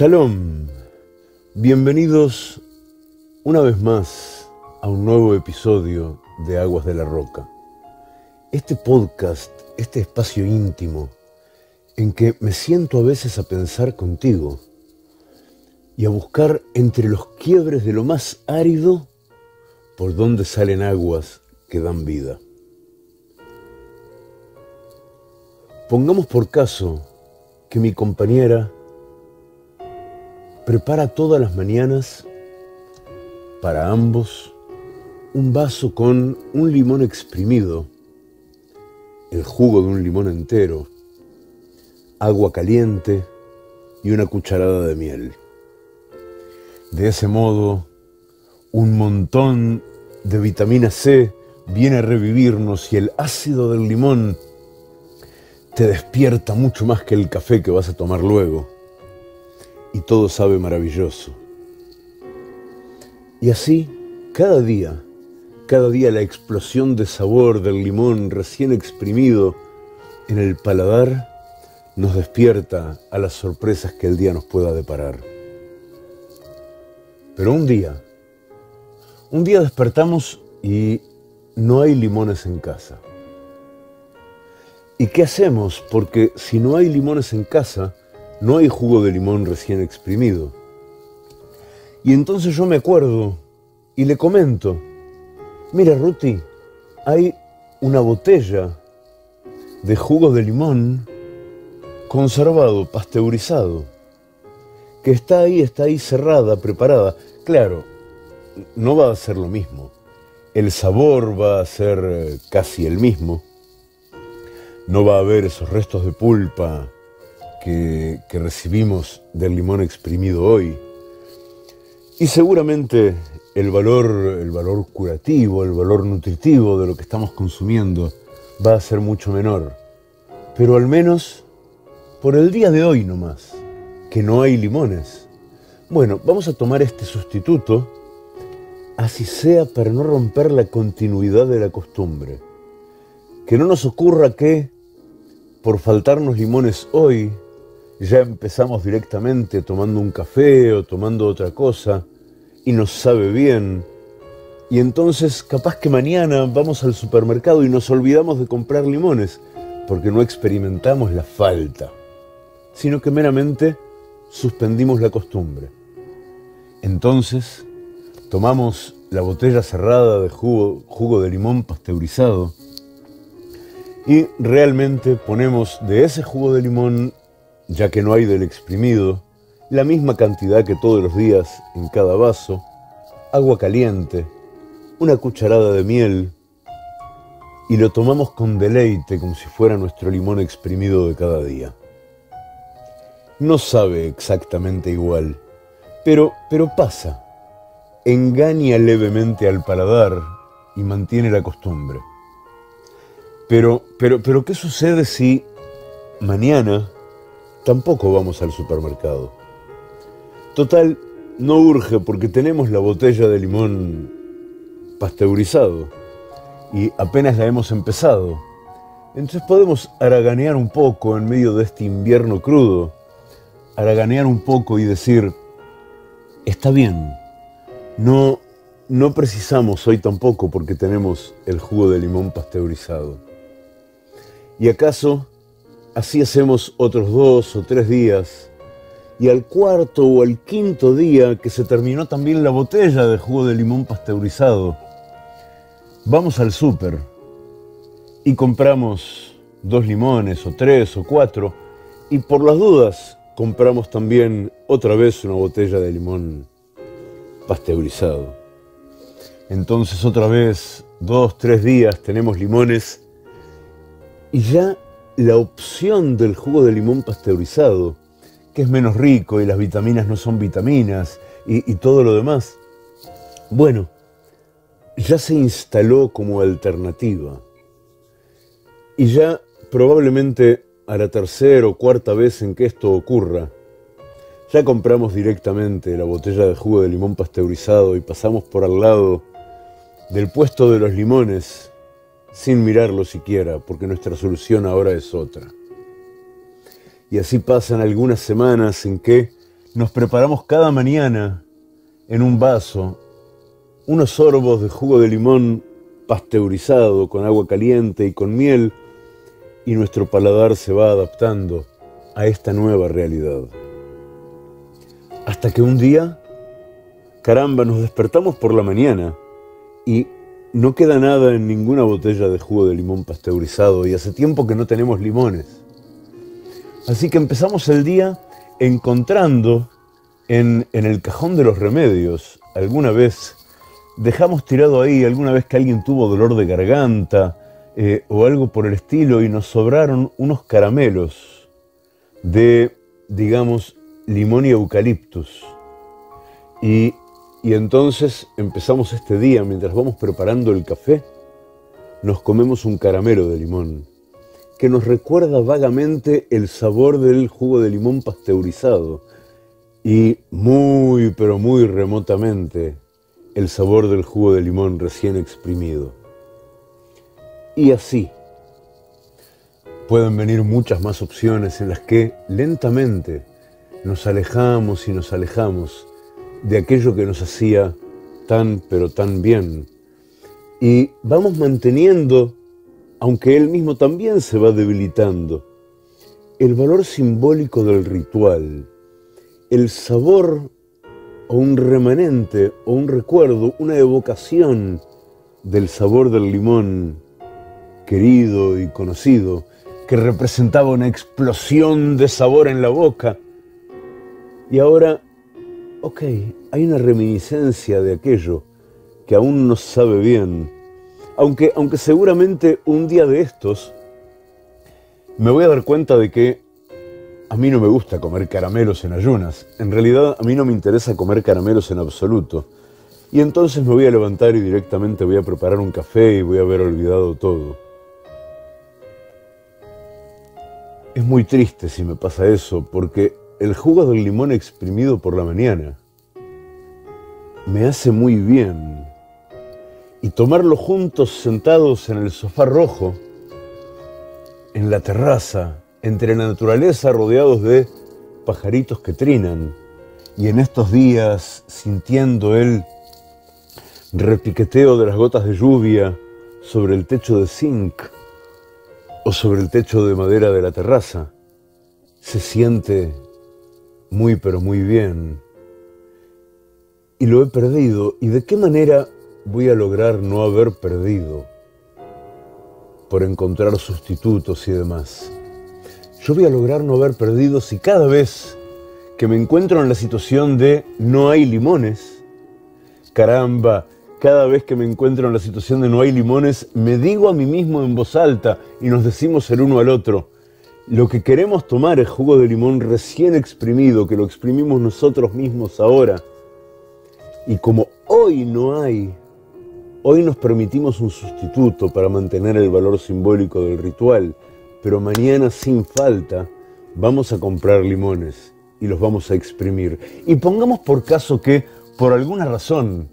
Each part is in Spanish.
Shalom, bienvenidos una vez más a un nuevo episodio de Aguas de la Roca. Este podcast, este espacio íntimo en que me siento a veces a pensar contigo y a buscar entre los quiebres de lo más árido por donde salen aguas que dan vida. Pongamos por caso que mi compañera prepara todas las mañanas para ambos un vaso con un limón exprimido, el jugo de un limón entero, agua caliente y una cucharada de miel. De ese modo, un montón de vitamina C viene a revivirnos y el ácido del limón te despierta mucho más que el café que vas a tomar luego. Y todo sabe maravilloso. Y así, cada día, cada día la explosión de sabor del limón recién exprimido en el paladar nos despierta a las sorpresas que el día nos pueda deparar. Pero un día, un día despertamos y no hay limones en casa. ¿Y qué hacemos? Porque si no hay limones en casa, no hay jugo de limón recién exprimido. Y entonces yo me acuerdo y le comento, mira Ruti, hay una botella de jugo de limón conservado, pasteurizado, que está ahí, está ahí cerrada, preparada. Claro, no va a ser lo mismo. El sabor va a ser eh, casi el mismo no va a haber esos restos de pulpa que, recibimos del limón exprimido hoy. Y seguramente el valor, el valor curativo, el valor nutritivo de lo que estamos consumiendo va a ser mucho menor. Pero al menos por el día de hoy nomás, que no hay limones. Bueno, vamos a tomar este sustituto, así sea para no romper la continuidad de la costumbre. Que no nos ocurra que por faltarnos limones hoy, ya empezamos directamente tomando un café o tomando otra cosa y nos sabe bien. Y entonces capaz que mañana vamos al supermercado y nos olvidamos de comprar limones porque no experimentamos la falta, sino que meramente suspendimos la costumbre. Entonces tomamos la botella cerrada de jugo, jugo de limón pasteurizado y realmente ponemos de ese jugo de limón, ya que no hay del exprimido, la misma cantidad que todos los días en cada vaso, agua caliente, una cucharada de miel y lo tomamos con deleite como si fuera nuestro limón exprimido de cada día. No sabe exactamente igual, pero, pero pasa, engaña levemente al paladar y mantiene la costumbre. Pero, pero, pero, ¿qué sucede si mañana tampoco vamos al supermercado? Total, no urge porque tenemos la botella de limón pasteurizado y apenas la hemos empezado. Entonces podemos haraganear un poco en medio de este invierno crudo, haraganear un poco y decir, está bien, no, no precisamos hoy tampoco porque tenemos el jugo de limón pasteurizado. ¿Y acaso así hacemos otros dos o tres días? Y al cuarto o al quinto día que se terminó también la botella de jugo de limón pasteurizado, vamos al súper y compramos dos limones o tres o cuatro y por las dudas compramos también otra vez una botella de limón pasteurizado. Entonces otra vez, dos, tres días tenemos limones y ya la opción del jugo de limón pasteurizado, que es menos rico y las vitaminas no son vitaminas y, todo lo demás, bueno, ya se instaló como alternativa. Y ya probablemente a la tercera o cuarta vez en que esto ocurra, ya compramos directamente la botella de jugo de limón pasteurizado y pasamos por al lado del puesto de los limones sin mirarlo siquiera, porque nuestra solución ahora es otra. Y así pasan algunas semanas en que nos preparamos cada mañana en un vaso unos sorbos de jugo de limón pasteurizado con agua caliente y con miel y nuestro paladar se va adaptando a esta nueva realidad. Hasta que un día, caramba, nos despertamos por la mañana y no queda nada en ninguna botella de jugo de limón pasteurizado y hace tiempo que no tenemos limones. Así que empezamos el día encontrando en, el cajón de los remedios, alguna vez dejamos tirado ahí, alguna vez que alguien tuvo dolor de garganta eh, o algo por el estilo y nos sobraron unos caramelos de, digamos, limón y eucaliptus. Y, y entonces empezamos este día, mientras vamos preparando el café, nos comemos un caramelo de limón que nos recuerda vagamente el sabor del jugo de limón pasteurizado y muy, pero muy remotamente el sabor del jugo de limón recién exprimido. Y así pueden venir muchas más opciones en las que lentamente nos alejamos y nos alejamos de aquello que nos hacía tan, pero tan bien. Y vamos manteniendo aunque él mismo también se va debilitando. El valor simbólico del ritual, el sabor o un remanente o un recuerdo, una evocación del sabor del limón querido y conocido, que representaba una explosión de sabor en la boca. Y ahora, ok, hay una reminiscencia de aquello que aún no sabe bien, aunque, aunque seguramente un día de estos me voy a dar cuenta de que a mí no me gusta comer caramelos en ayunas. En realidad a mí no me interesa comer caramelos en absoluto. Y entonces me voy a levantar y directamente voy a preparar un café y voy a haber olvidado todo. Es muy triste si me pasa eso, porque el jugo del limón exprimido por la mañana me hace muy bien. Y tomarlo juntos sentados en el sofá rojo, en la terraza, entre la naturaleza rodeados de pajaritos que trinan, y en estos días sintiendo el repiqueteo de las gotas de lluvia sobre el techo de zinc o sobre el techo de madera de la terraza, se siente muy pero muy bien. Y lo he perdido. ¿Y de qué manera voy a lograr no haber perdido por encontrar sustitutos y demás. Yo voy a lograr no haber perdido si cada vez que me encuentro en la situación de no hay limones, caramba, cada vez que me encuentro en la situación de no hay limones, me digo a mí mismo en voz alta y nos decimos el uno al otro, lo que queremos tomar es jugo de limón recién exprimido, que lo exprimimos nosotros mismos ahora. Y como hoy no hay Hoy nos permitimos un sustituto para mantener el valor simbólico del ritual, pero mañana sin falta vamos a comprar limones y los vamos a exprimir. Y pongamos por caso que, por alguna razón,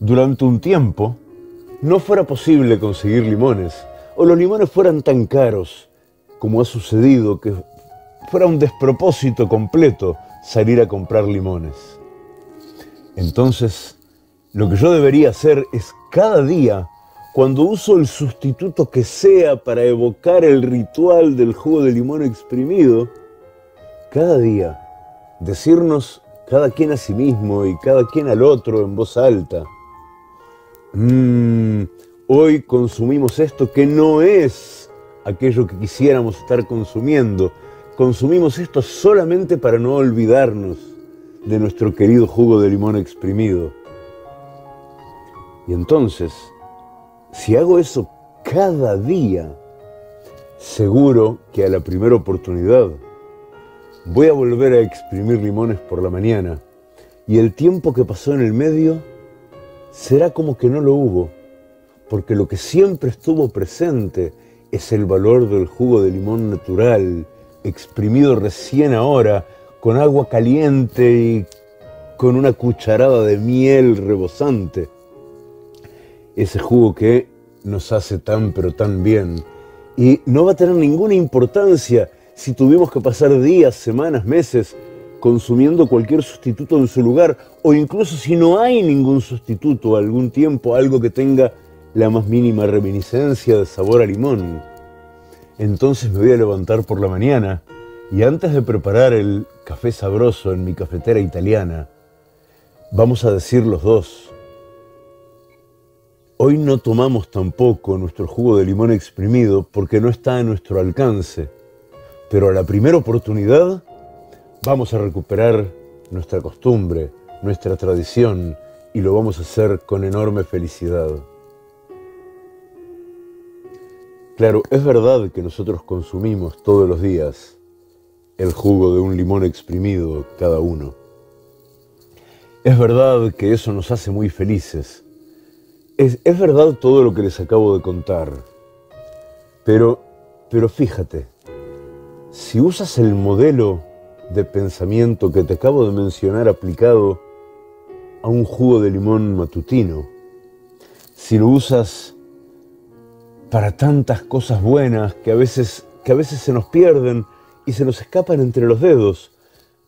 durante un tiempo, no fuera posible conseguir limones, o los limones fueran tan caros como ha sucedido, que fuera un despropósito completo salir a comprar limones. Entonces, lo que yo debería hacer es cada día, cuando uso el sustituto que sea para evocar el ritual del jugo de limón exprimido, cada día decirnos cada quien a sí mismo y cada quien al otro en voz alta, mmm, hoy consumimos esto que no es aquello que quisiéramos estar consumiendo, consumimos esto solamente para no olvidarnos de nuestro querido jugo de limón exprimido. Y entonces, si hago eso cada día, seguro que a la primera oportunidad voy a volver a exprimir limones por la mañana y el tiempo que pasó en el medio será como que no lo hubo, porque lo que siempre estuvo presente es el valor del jugo de limón natural, exprimido recién ahora, con agua caliente y con una cucharada de miel rebosante ese jugo que nos hace tan pero tan bien. Y no va a tener ninguna importancia si tuvimos que pasar días, semanas, meses consumiendo cualquier sustituto en su lugar, o incluso si no hay ningún sustituto, algún tiempo, algo que tenga la más mínima reminiscencia de sabor a limón. Entonces me voy a levantar por la mañana y antes de preparar el café sabroso en mi cafetera italiana, vamos a decir los dos, hoy no tomamos tampoco nuestro jugo de limón exprimido porque no está a nuestro alcance, pero a la primera oportunidad vamos a recuperar nuestra costumbre, nuestra tradición y lo vamos a hacer con enorme felicidad. Claro, es verdad que nosotros consumimos todos los días el jugo de un limón exprimido cada uno. Es verdad que eso nos hace muy felices. Es, es verdad todo lo que les acabo de contar. Pero, pero fíjate, si usas el modelo de pensamiento que te acabo de mencionar aplicado a un jugo de limón matutino, si lo usas para tantas cosas buenas que a veces, que a veces se nos pierden y se nos escapan entre los dedos,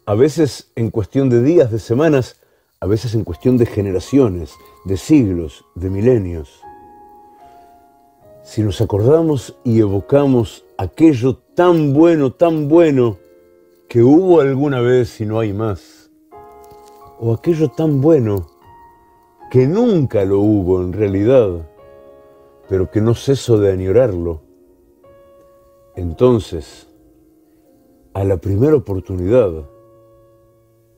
a veces en cuestión de días, de semanas, a veces en cuestión de generaciones, de siglos, de milenios. Si nos acordamos y evocamos aquello tan bueno, tan bueno, que hubo alguna vez y no hay más, o aquello tan bueno que nunca lo hubo en realidad, pero que no ceso de añorarlo. Entonces, a la primera oportunidad,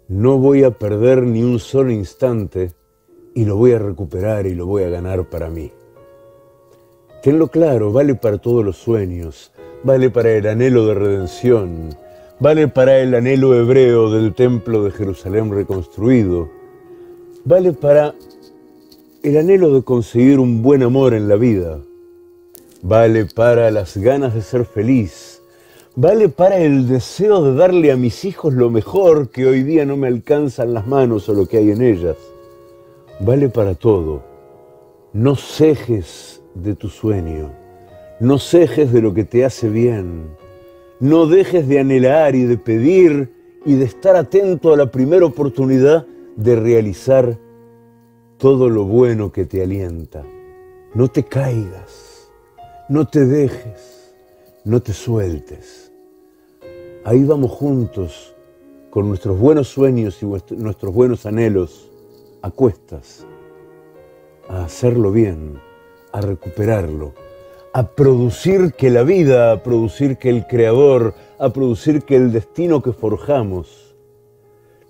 no voy a perder ni un solo instante y lo voy a recuperar y lo voy a ganar para mí. Tenlo claro, vale para todos los sueños, vale para el anhelo de redención, vale para el anhelo hebreo del templo de Jerusalén reconstruido, vale para el anhelo de conseguir un buen amor en la vida, vale para las ganas de ser feliz, vale para el deseo de darle a mis hijos lo mejor que hoy día no me alcanzan las manos o lo que hay en ellas, vale para todo. No cejes de tu sueño, no cejes de lo que te hace bien, no dejes de anhelar y de pedir y de estar atento a la primera oportunidad de realizar todo lo bueno que te alienta. No te caigas, no te dejes, no te sueltes. Ahí vamos juntos con nuestros buenos sueños y nuestros buenos anhelos a cuestas, a hacerlo bien, a recuperarlo, a producir que la vida, a producir que el Creador, a producir que el destino que forjamos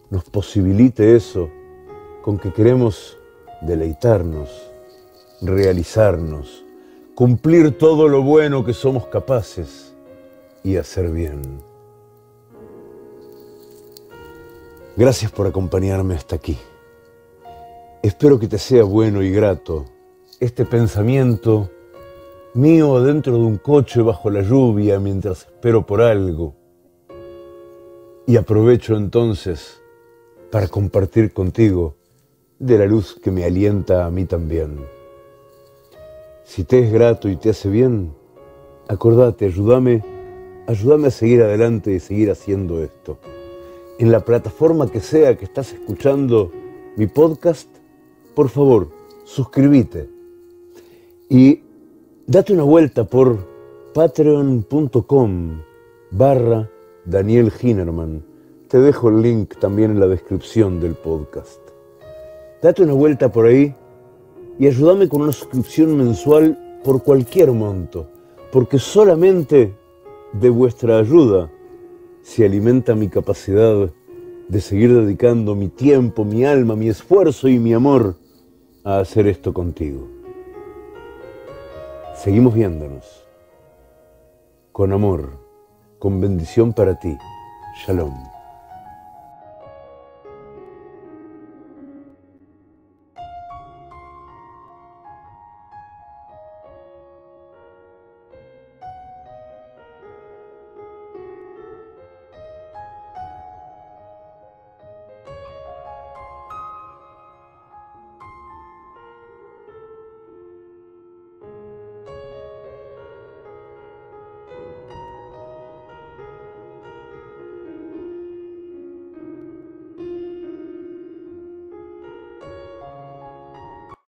nos posibilite eso con que queremos deleitarnos, realizarnos, cumplir todo lo bueno que somos capaces y hacer bien. Gracias por acompañarme hasta aquí. Espero que te sea bueno y grato este pensamiento mío adentro de un coche bajo la lluvia mientras espero por algo. Y aprovecho entonces para compartir contigo de la luz que me alienta a mí también. Si te es grato y te hace bien, acordate, ayúdame, ayúdame a seguir adelante y seguir haciendo esto. En la plataforma que sea que estás escuchando mi podcast, por favor, suscríbete y date una vuelta por patreon.com barra Daniel Hinerman. Te dejo el link también en la descripción del podcast date una vuelta por ahí y ayúdame con una suscripción mensual por cualquier monto, porque solamente de vuestra ayuda se alimenta mi capacidad de seguir dedicando mi tiempo, mi alma, mi esfuerzo y mi amor a hacer esto contigo. Seguimos viéndonos. Con amor, con bendición para ti. Shalom.